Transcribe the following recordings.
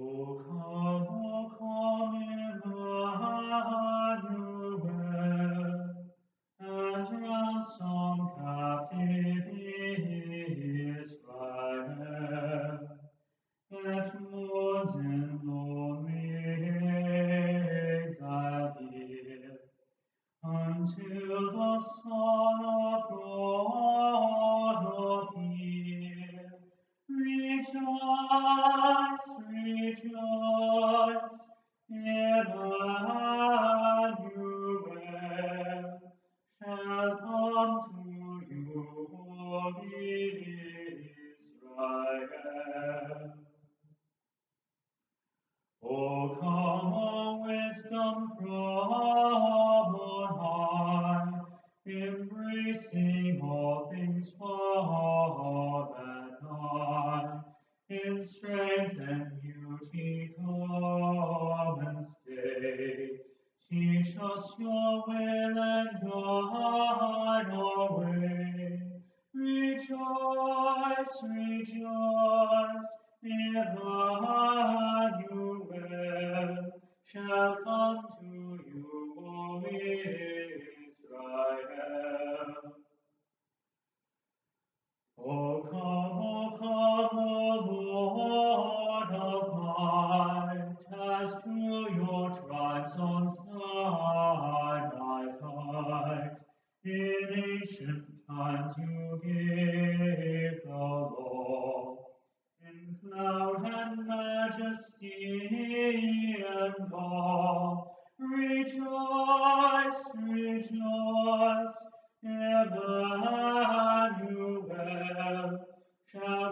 O come.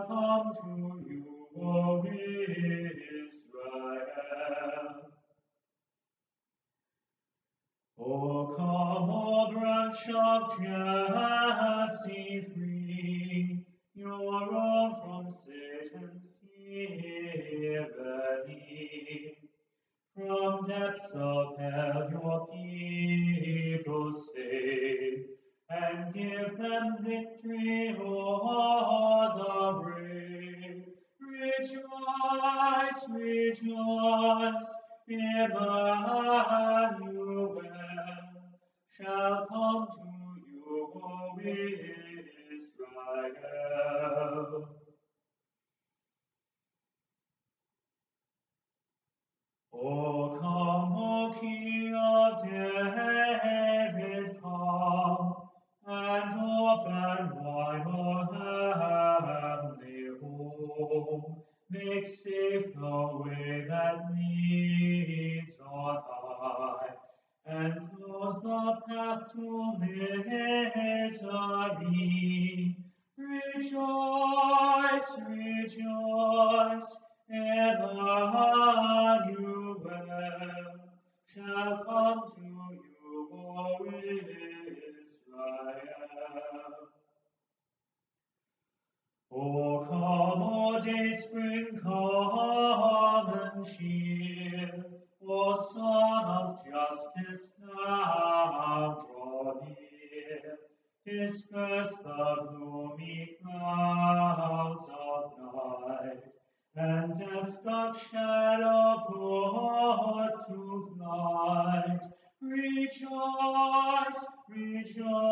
come to you, O Israel. O come, O branch of Jesse, free your own from Satan's tyranny. From depths of hell your people save, and give them victory, O Christ rejoice, Emmanuel shall come to you, Israel. O spring common cheer, O Sun of Justice, now draw near. Disperse the gloomy clouds of night, and death's dark shadow put to flight. Rejoice, rejoice.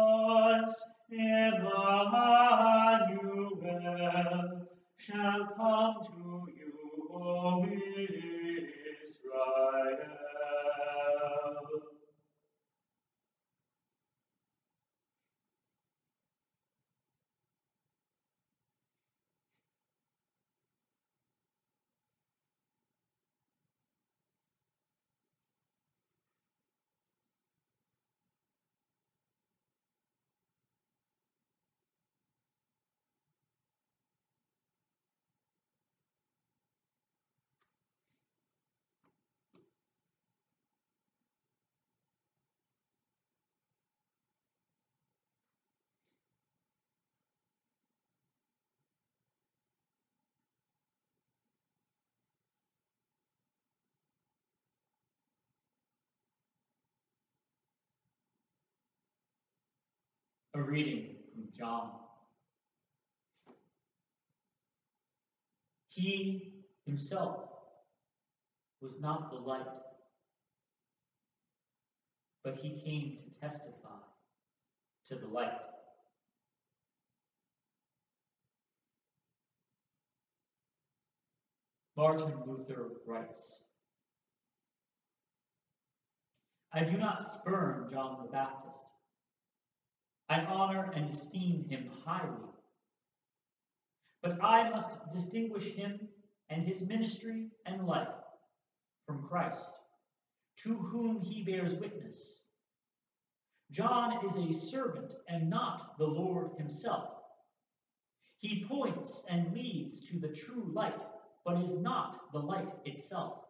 A reading from John. He himself was not the light, but he came to testify to the light. Martin Luther writes I do not spurn John the Baptist I honor and esteem him highly. But I must distinguish him and his ministry and life from Christ, to whom he bears witness. John is a servant and not the Lord himself. He points and leads to the true light, but is not the light itself.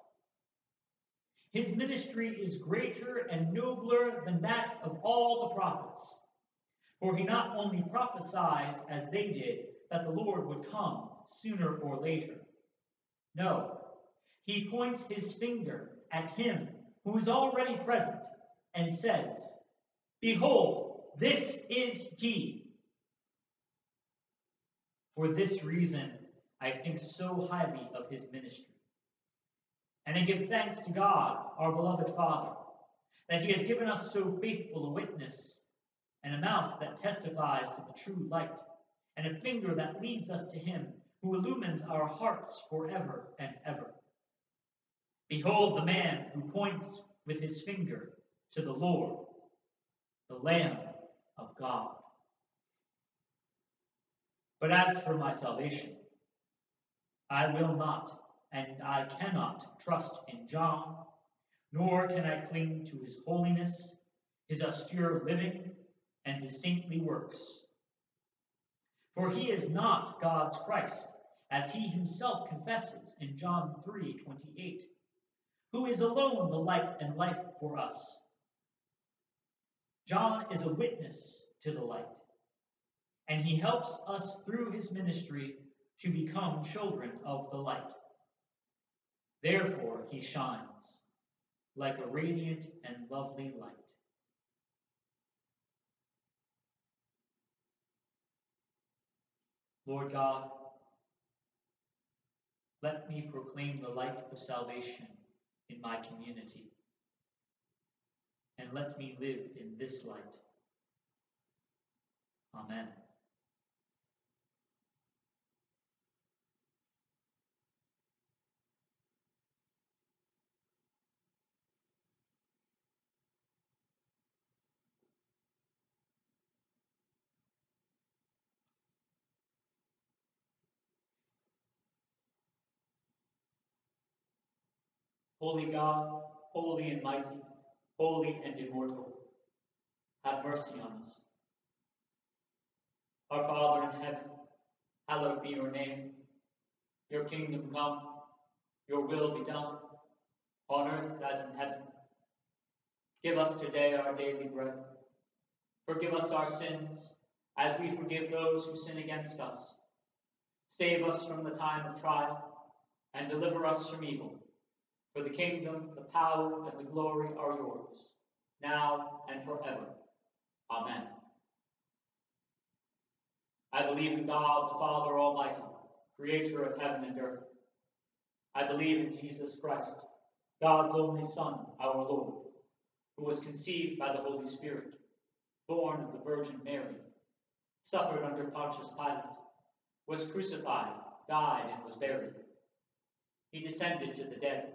His ministry is greater and nobler than that of all the prophets. For he not only prophesies, as they did, that the Lord would come sooner or later. No, he points his finger at him who is already present and says, Behold, this is he. For this reason, I think so highly of his ministry. And I give thanks to God, our beloved Father, that he has given us so faithful a witness, and a mouth that testifies to the true light, and a finger that leads us to him who illumines our hearts forever and ever. Behold the man who points with his finger to the Lord, the Lamb of God. But as for my salvation, I will not and I cannot trust in John, nor can I cling to his holiness, his austere living, and his saintly works. For he is not God's Christ, as he himself confesses in John 3 28, who is alone the light and life for us. John is a witness to the light, and he helps us through his ministry to become children of the light. Therefore he shines like a radiant and lovely light. Lord God, let me proclaim the light of salvation in my community, and let me live in this light. Amen. Holy God, holy and mighty, holy and immortal, have mercy on us. Our Father in heaven, hallowed be your name. Your kingdom come, your will be done, on earth as in heaven. Give us today our daily bread. Forgive us our sins, as we forgive those who sin against us. Save us from the time of trial, and deliver us from evil. For the kingdom, the power, and the glory are yours, now and forever. Amen. I believe in God, the Father Almighty, creator of heaven and earth. I believe in Jesus Christ, God's only Son, our Lord, who was conceived by the Holy Spirit, born of the Virgin Mary, suffered under Pontius Pilate, was crucified, died, and was buried. He descended to the dead.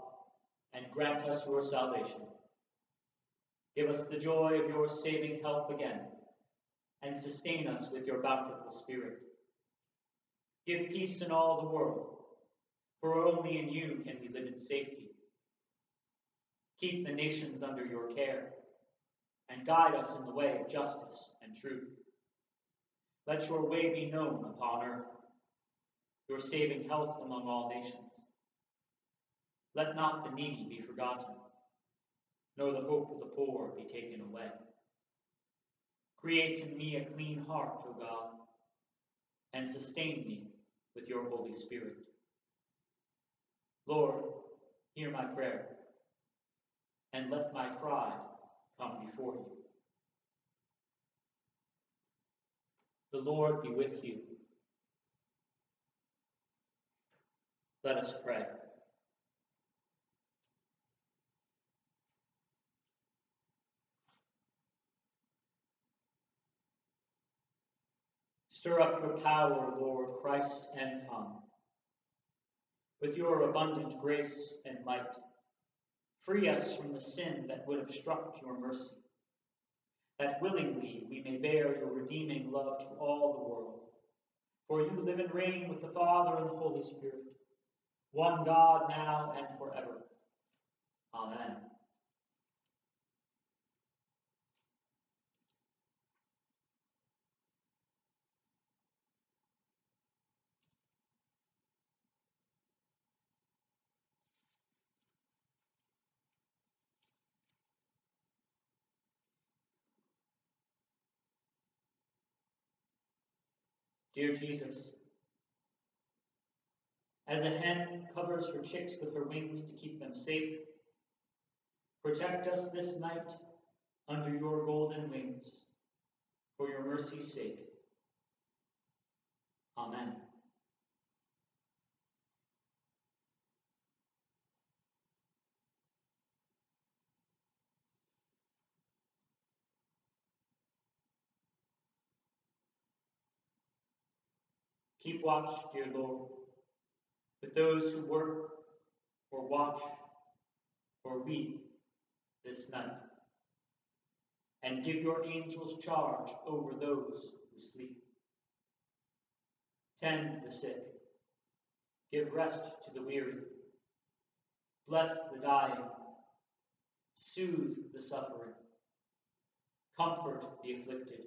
and grant us your salvation. Give us the joy of your saving help again, and sustain us with your bountiful Spirit. Give peace in all the world, for only in you can we live in safety. Keep the nations under your care, and guide us in the way of justice and truth. Let your way be known upon earth, your saving health among all nations Let not the needy be forgotten, nor the hope of the poor be taken away. Create in me a clean heart, O God, and sustain me with your Holy Spirit. Lord, hear my prayer, and let my cry come before you. The Lord be with you. Let us pray. Stir up your power, Lord Christ, and come. With your abundant grace and might, free us from the sin that would obstruct your mercy, that willingly we may bear your redeeming love to all the world. For you live and reign with the Father and the Holy Spirit, one God now and forever. Amen. Dear Jesus, as a hen covers her chicks with her wings to keep them safe, protect us this night under your golden wings, for your mercy's sake. Amen. Watch, dear Lord, with those who work or watch or read this night. And give your angels charge over those who sleep. Tend the sick. Give rest to the weary. Bless the dying. Soothe the suffering. Comfort the afflicted.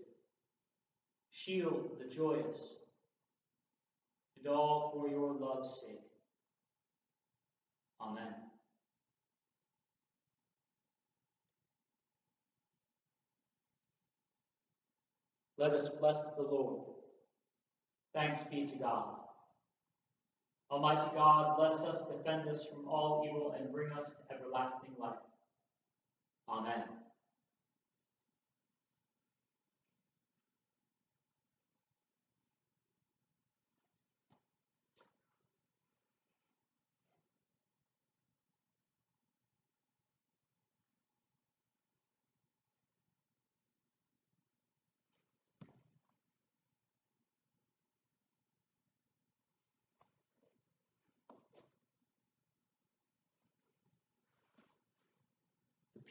Shield the joyous and all for your love's sake. Amen. Let us bless the Lord. Thanks be to God. Almighty God, bless us, defend us from all evil, and bring us to everlasting life. Amen.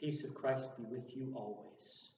Peace of Christ be with you always.